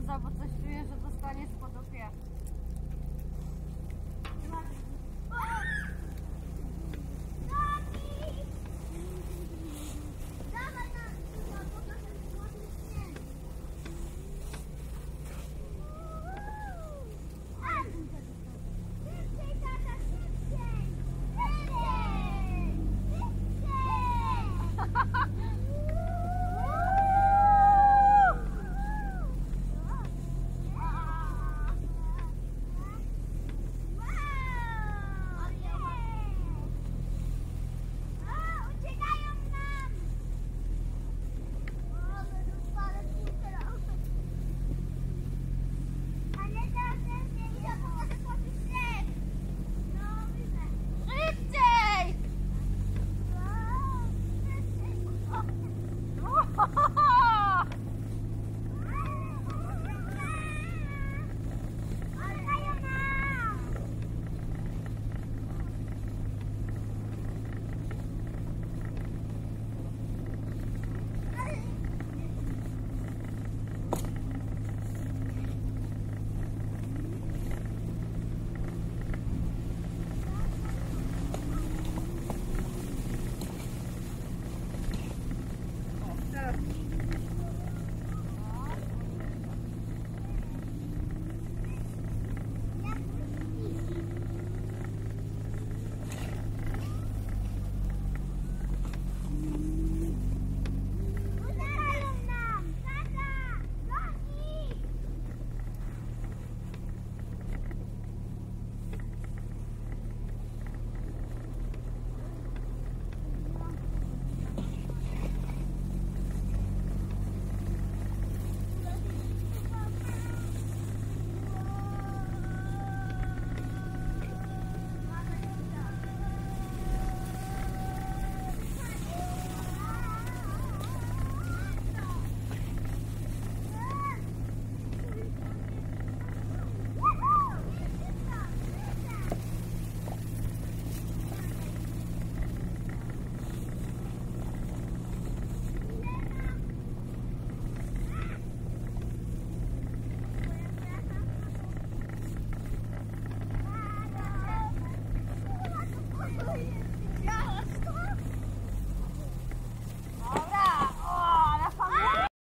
luza, bo coś czuję, że dostanie spod.